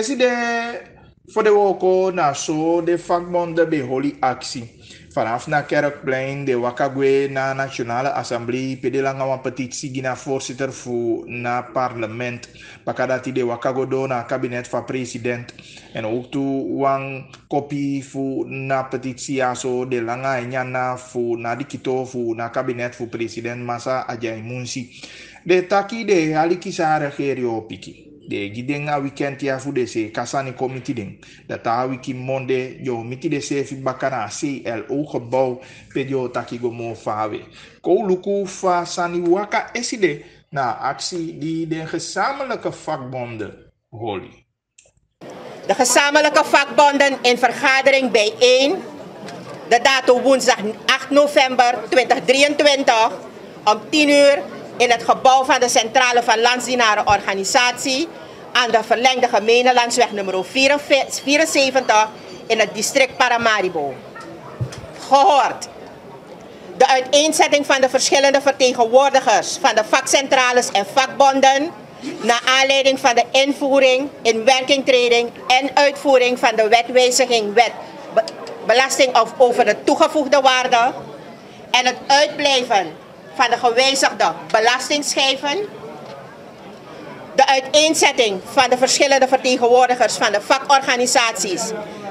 Esi de voor woko na so de vakbonden bij holy actie. Vanaf na Kerkplein, de Wakagwe na Nationale Assemblée, pedelanga wan petitie gina voorzitter voor na parlement. Pakadati de Wakagodo na kabinet van president. En ook toe wan kopie voor na petitie aso de langa enyana voor na dikito voor na kabinet voor president Masa Ajay Munsi. De taki de halikisa regering piki de gidenga weekend ya fu de se kasani committee ding dat ta wiki monde yo miti de se fi bakana CLO gebouw pe yo taki go mo fawe ko luku fa sani eside na actie die de gezamenlijke vakbonden holy De gezamenlijke vakbonden in vergadering bijeen. De datum woensdag 8 november 2023 om 10 uur in het gebouw van de Centrale van Landsdienarenorganisatie aan de verlengde gemeenelandsweg nummer 74 in het district Paramaribo. Gehoord. De uiteenzetting van de verschillende vertegenwoordigers van de vakcentrales en vakbonden naar aanleiding van de invoering, in werkingtreding en uitvoering van de wetwijziging wet belasting over de toegevoegde waarde en het uitblijven van de gewijzigde belastingschijven, de uiteenzetting van de verschillende vertegenwoordigers van de vakorganisaties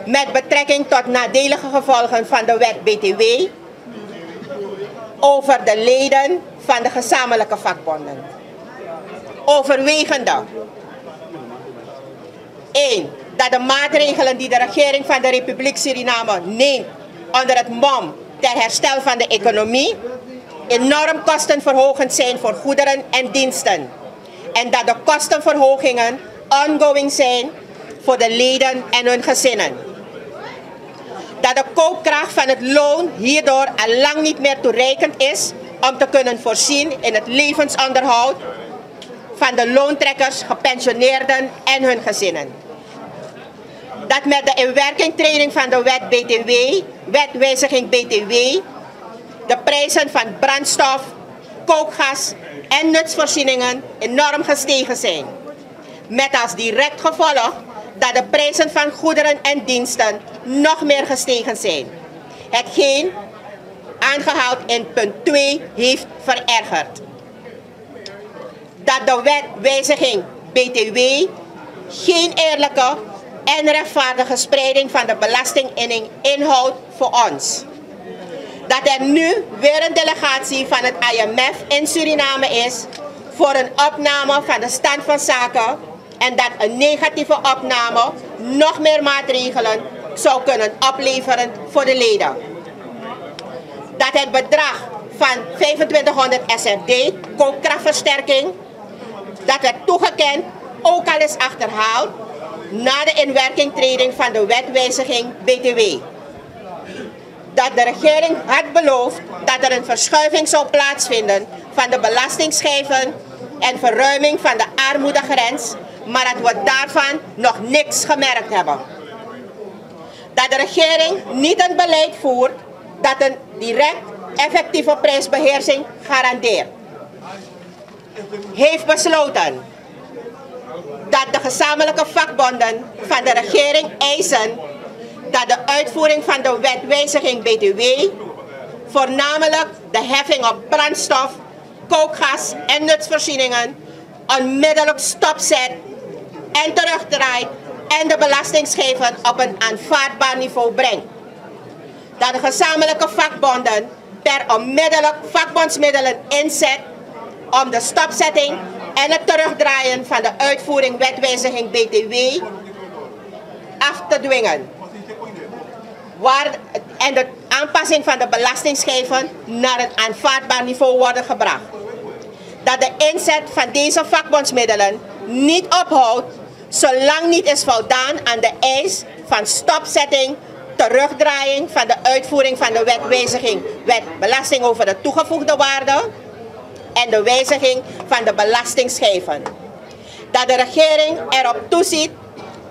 met betrekking tot nadelige gevolgen van de wet BTW over de leden van de gezamenlijke vakbonden. Overwegende 1. Dat de maatregelen die de regering van de Republiek Suriname neemt onder het mom ter herstel van de economie enorm kostenverhogend zijn voor goederen en diensten. En dat de kostenverhogingen ongoing zijn voor de leden en hun gezinnen. Dat de koopkracht van het loon hierdoor al lang niet meer toereikend is om te kunnen voorzien in het levensonderhoud van de loontrekkers, gepensioneerden en hun gezinnen. Dat met de inwerkingtreding van de wet BTW, wetwijziging BTW, prijzen van brandstof, kookgas en nutsvoorzieningen enorm gestegen zijn. Met als direct gevolg dat de prijzen van goederen en diensten nog meer gestegen zijn. Hetgeen aangehaald in punt 2 heeft verergerd. Dat de wetwijziging BTW geen eerlijke en rechtvaardige spreiding van de belastinginning inhoudt voor ons dat er nu weer een delegatie van het IMF in Suriname is voor een opname van de stand van zaken en dat een negatieve opname nog meer maatregelen zou kunnen opleveren voor de leden. Dat het bedrag van 2500 SRD, koopkrachtversterking, dat werd toegekend, ook al is achterhaald, na de inwerkingtreding van de wetwijziging BTW dat de regering had beloofd dat er een verschuiving zou plaatsvinden van de belastingschijven en verruiming van de armoedegrens, maar dat we daarvan nog niks gemerkt hebben. Dat de regering niet een beleid voert dat een direct effectieve prijsbeheersing garandeert. Heeft besloten dat de gezamenlijke vakbonden van de regering eisen de uitvoering van de wetwijziging BTW, voornamelijk de heffing op brandstof, kookgas en nutsvoorzieningen, onmiddellijk stopzet en terugdraait en de belastingscheven op een aanvaardbaar niveau brengt. Dat de gezamenlijke vakbonden per onmiddellijk vakbondsmiddelen inzet om de stopzetting en het terugdraaien van de uitvoering wetwijziging BTW af te dwingen en de aanpassing van de belastingschijven naar een aanvaardbaar niveau worden gebracht. Dat de inzet van deze vakbondsmiddelen niet ophoudt zolang niet is voldaan aan de eis van stopzetting, terugdraaiing van de uitvoering van de wetwijziging wet belasting over de toegevoegde waarde en de wijziging van de belastingschijven. Dat de regering erop toeziet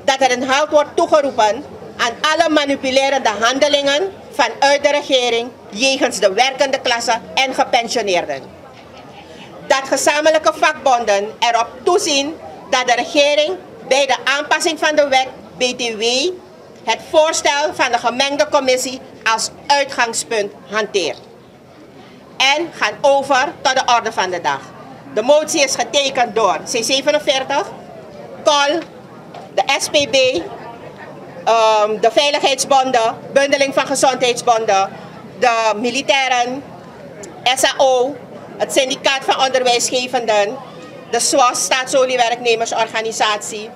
dat er een halt wordt toegeroepen alle manipulerende handelingen vanuit de regering jegens de werkende klasse en gepensioneerden. Dat gezamenlijke vakbonden erop toezien dat de regering bij de aanpassing van de wet BTW het voorstel van de gemengde commissie als uitgangspunt hanteert. En gaan over tot de orde van de dag. De motie is getekend door C47, KOL, de SPB, um, de Veiligheidsbonden, Bundeling van Gezondheidsbonden, de militairen, SAO, het Syndicaat van Onderwijsgevenden, de SWAS, Staatsoliewerknemersorganisatie.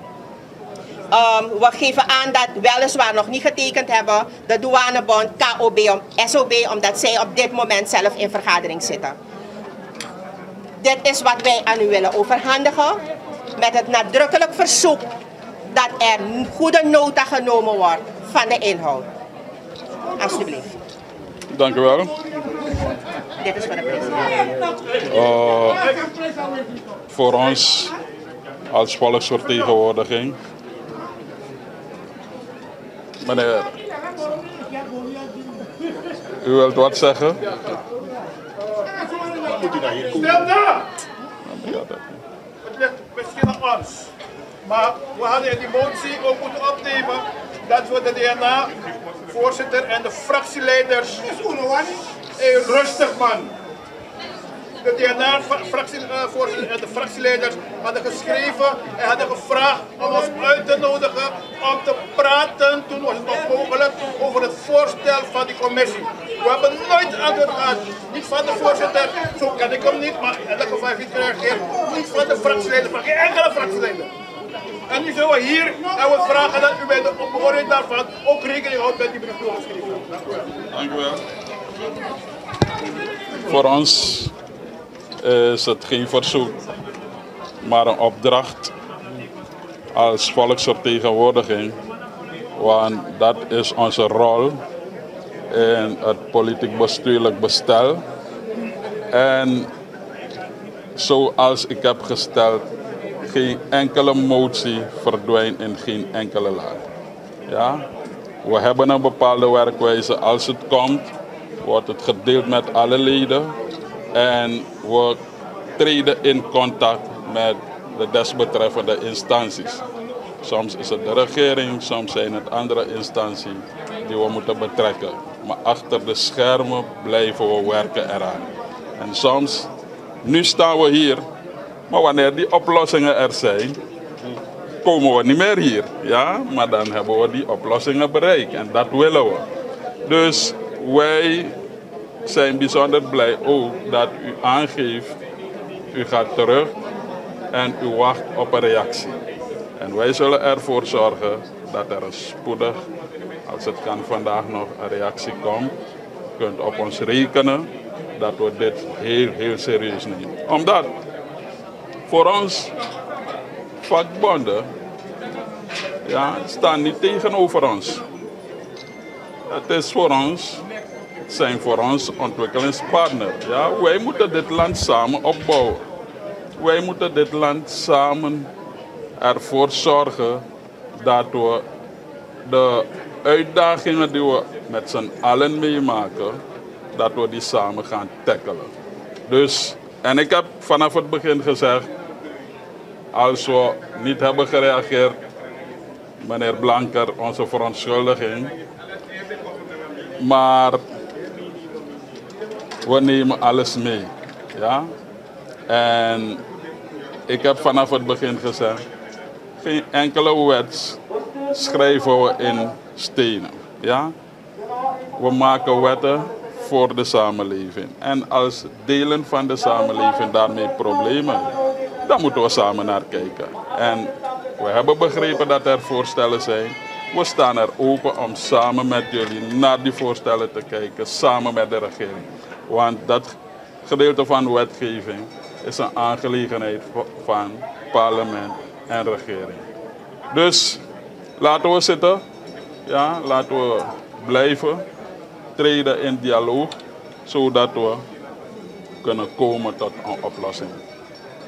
Um, we geven aan dat weliswaar nog niet getekend hebben de douanebond, KOB, SOB, omdat zij op dit moment zelf in vergadering zitten. Dit is wat wij aan u willen overhandigen met het nadrukkelijk verzoek dat er goede nota genomen wordt van de inhoud. Alsjeblieft. Dank u wel. Dit is voor de president. Uh, voor ons als volksvertegenwoordiging. Meneer, u wilt wat zeggen? Moet u naar hier komen? Stel na! Ja, dat- Het ligt misschien aan ons. Maar we hadden in die motie ook moeten opnemen dat we de DNA-voorzitter en de fractieleiders. Hey, rustig man. De DNA-voorzitter en de fractieleiders hadden geschreven en hadden gevraagd om ons uit te nodigen om te praten. Toen was het nog mogelijk over het voorstel van die commissie. We hebben nooit antwoord gehad. Niet van de voorzitter, zo ken ik hem niet, maar in elk geval heeft hij niet gereageerd. Niet van de fractieleider, van geen enkele fractieleider. En nu zijn we hier en we vragen dat u bij de beoordeling daarvan ook rekening houdt met die brief doorgeschreven. Dank u wel. Dank u wel. Voor ons is het geen verzoek, maar een opdracht als volksvertegenwoordiging. Want dat is onze rol in het politiek bestuurlijk bestel. En zoals ik heb gesteld, geen enkele motie verdwijnt in geen enkele laad. Ja? We hebben een bepaalde werkwijze. Als het komt, wordt het gedeeld met alle leden. En we treden in contact met de desbetreffende instanties. Soms is het de regering, soms zijn het andere instanties die we moeten betrekken. Maar achter de schermen blijven we werken eraan. En soms, nu staan we hier, maar wanneer die oplossingen er zijn, komen we niet meer hier. Ja? Maar dan hebben we die oplossingen bereikt en dat willen we. Dus wij zijn bijzonder blij ook dat u aangeeft, u gaat terug en u wacht op een reactie. En wij zullen ervoor zorgen dat er spoedig, als het kan vandaag nog, een reactie komt. U kunt op ons rekenen dat we dit heel, heel serieus nemen. Omdat voor ons vakbonden ja, staan niet tegenover ons. Het is voor ons, zijn voor ons ontwikkelingspartner. Ja, wij moeten dit land samen opbouwen. Wij moeten dit land samen ervoor zorgen dat we de uitdagingen die we met z'n allen meemaken, dat we die samen gaan tackelen. Dus, en ik heb vanaf het begin gezegd, als we niet hebben gereageerd, meneer Blanker, onze verontschuldiging. Maar we nemen alles mee. Ja? En ik heb vanaf het begin gezegd, geen enkele wet schrijven we in stenen. Ja? We maken wetten voor de samenleving. En als delen van de samenleving daarmee problemen dan moeten we samen naar kijken. En we hebben begrepen dat er voorstellen zijn. We staan er open om samen met jullie naar die voorstellen te kijken, samen met de regering. Want dat gedeelte van wetgeving is een aangelegenheid van parlement en regering. Dus laten we zitten, ja, laten we blijven treden in dialoog, zodat we kunnen komen tot een oplossing.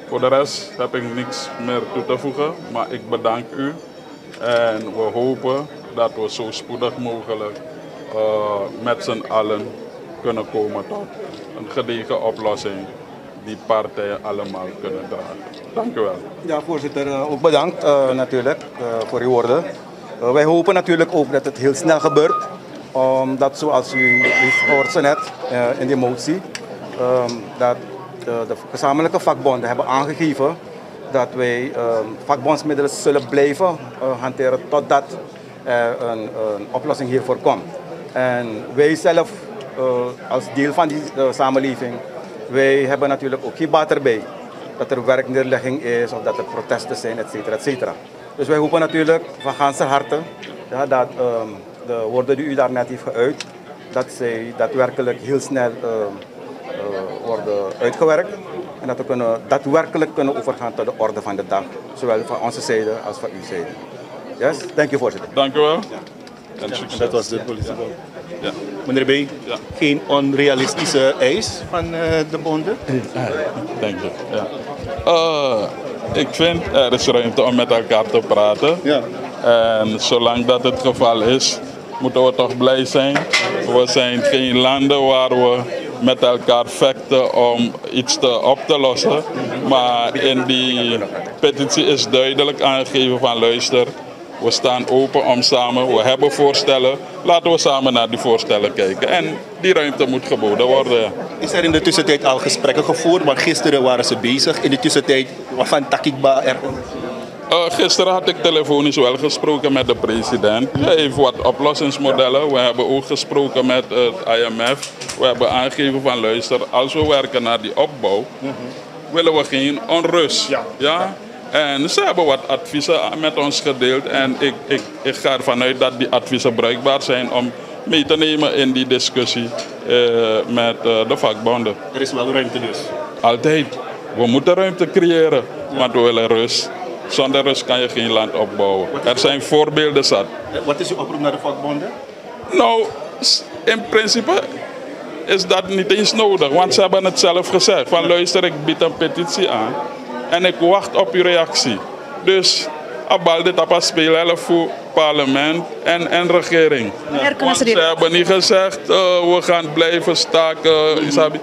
Voor de rest heb ik niks meer toe te voegen, maar ik bedank u. En we hopen dat we zo spoedig mogelijk uh, met z'n allen kunnen komen tot een gedegen oplossing die partijen allemaal kunnen dragen. Dank u wel. Ja, voorzitter, eh, ook bedankt eh, natuurlijk eh, voor uw woorden. Eh, wij hopen natuurlijk ook dat het heel snel gebeurt. Omdat, zoals u heeft gehoord net eh, in die motie, ehm, dat de, de gezamenlijke vakbonden hebben aangegeven dat wij ehm, vakbondsmiddelen zullen blijven eh, hanteren totdat er een, een oplossing hiervoor komt. En wij zelf, eh, als deel van die eh, samenleving, wij hebben natuurlijk ook geen baat erbij dat er werkneerlegging is of dat er protesten zijn, et cetera, et cetera. Dus wij hopen natuurlijk van ganse harte ja, dat ehm, de woorden die u daarnet heeft geuit, dat zij daadwerkelijk heel snel ehm, worden uitgewerkt. En dat we kunnen, daadwerkelijk kunnen overgaan tot de orde van de dag. Zowel van onze zijde als van uw zijde. Yes, dank u voorzitter. Dank u wel. En succes. Dat was de politiebond. Ja. Meneer B, Ja. geen onrealistische eis van eh, de bonden? Denk je. Ja. Eh, ik vind er is ruimte om met elkaar te praten. Ja. En zolang dat het geval is, moeten we toch blij zijn. We zijn geen landen waar we met elkaar vechten om iets te op te lossen. Maar in die petitie is duidelijk aangegeven van luister, we staan open om samen, we hebben voorstellen, laten we samen naar die voorstellen kijken. En die ruimte moet geboden worden. Is er in de tussentijd al gesprekken gevoerd? Want gisteren waren ze bezig. In de tussentijd, wat van Takikba er? Uh, gisteren had ik telefonisch wel gesproken met de president. Hij heeft wat oplossingsmodellen. We hebben ook gesproken met het IMF. We hebben aangegeven van luister, als we werken naar die opbouw, willen we geen onrust. Ja. En ze hebben wat adviezen met ons gedeeld. En ik, ik, ik ga ervan uit dat die adviezen bruikbaar zijn om mee te nemen in die discussie eh, met eh, de vakbonden. Er is wel ruimte dus. Altijd. We moeten ruimte creëren, want we willen rust. Zonder rust kan je geen land opbouwen. Er zijn voorbeelden zat. Eh, Wat is uw oproep naar de vakbonden? Nou, in principe is dat niet eens nodig, want ze hebben het zelf gezegd. Van luister, ik bied een petitie aan en ik wacht op uw reactie. Dus abal dit op spelen voor parlement en, en regering. Want ze hebben niet gezegd, eh, we gaan blijven staken. isabi.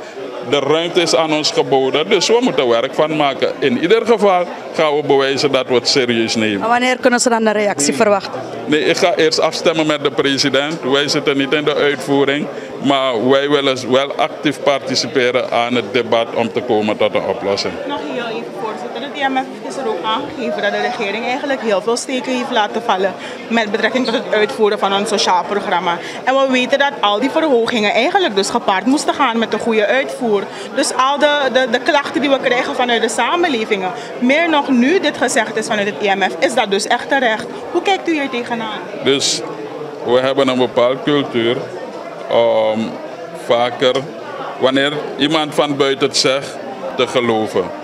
De ruimte is aan ons geboden, dus we moeten werk van maken. In ieder geval gaan we bewijzen dat we het serieus nemen. Wanneer kunnen ze dan een reactie verwachten? Nee, ik ga eerst afstemmen met de president. Wij zitten niet in de uitvoering, maar wij willen wel actief participeren aan het debat om te komen tot een oplossing. Nog heel even voorzitter. Het IMF heeft gisteren ook aangegeven dat de regering eigenlijk heel veel steken heeft laten vallen met betrekking tot het uitvoeren van een sociaal programma. En we weten dat al die verhogingen eigenlijk dus gepaard moesten gaan met een goede uitvoer. Dus al de, de, de klachten die we krijgen vanuit de samenlevingen, meer nog nu dit gezegd is vanuit het IMF, is dat dus echt terecht. Hoe kijkt u hier tegenaan? Dus we hebben een bepaalde cultuur om vaker, wanneer iemand van buiten het zegt, te geloven.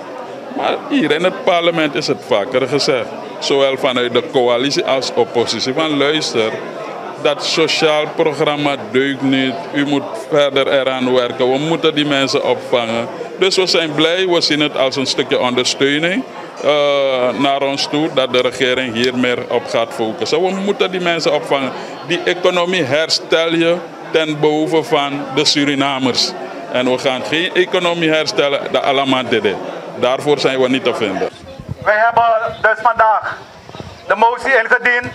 Maar hier in het parlement is het vaker gezegd, zowel vanuit de coalitie als oppositie, van luister, dat sociaal programma deugt niet, u moet verder eraan werken, we moeten die mensen opvangen. Dus we zijn blij, we zien het als een stukje ondersteuning eh, naar ons toe, dat de regering hier meer op gaat focussen. We moeten die mensen opvangen. Die economie herstel je ten behoeve van de Surinamers. En we gaan geen economie herstellen, dat allemaal. Daarvoor zijn we niet te vinden. Wij hebben dus vandaag de motie ingediend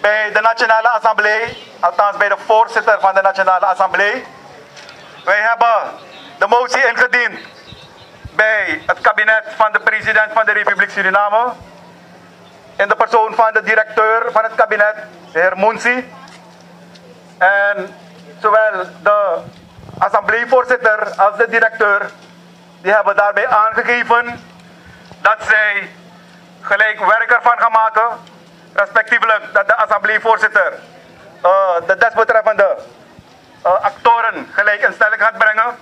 bij de Nationale Assemblée, althans bij de voorzitter van de Nationale Assemblée. Wij hebben de motie ingediend bij het kabinet van de president van de Republiek Suriname. In de persoon van de directeur van het kabinet, de heer Moensi. En zowel de assembleevoorzitter als de directeur, die hebben daarbij aangegeven dat zij gelijk werk ervan gaan maken. Respectievelijk dat de assembleevoorzitter eh, de desbetreffende eh, actoren gelijk in stelling gaat brengen.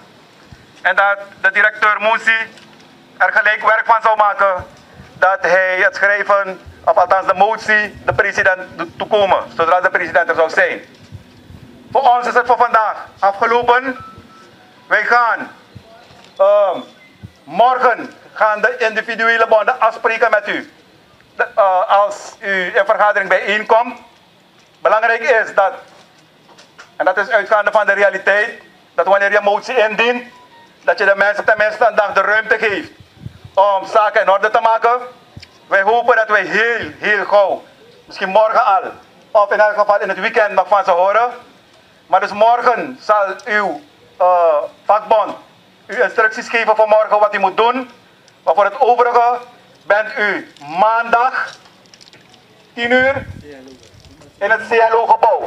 En dat de directeur Moensi er gelijk werk van zou maken dat hij het schrijven, of althans de motie, de president toekomen, zodra de president er zou zijn. Voor ons is het voor vandaag afgelopen. Wij gaan ehm, morgen gaan de individuele bonden afspreken met u. Eh, als u in vergadering bijeenkomt. Belangrijk is dat, en dat is uitgaande van de realiteit, dat wanneer je motie indient, dat je de mensen tenminste een dag de ruimte geeft om zaken in orde te maken. Wij hopen dat wij heel, heel gauw, misschien morgen al, of in elk geval in het weekend nog van ze horen. Maar dus morgen zal uw eh, vakbond u instructies geven voor morgen wat u moet doen. Maar voor het overige bent u maandag 10 uur in het CLO-gebouw.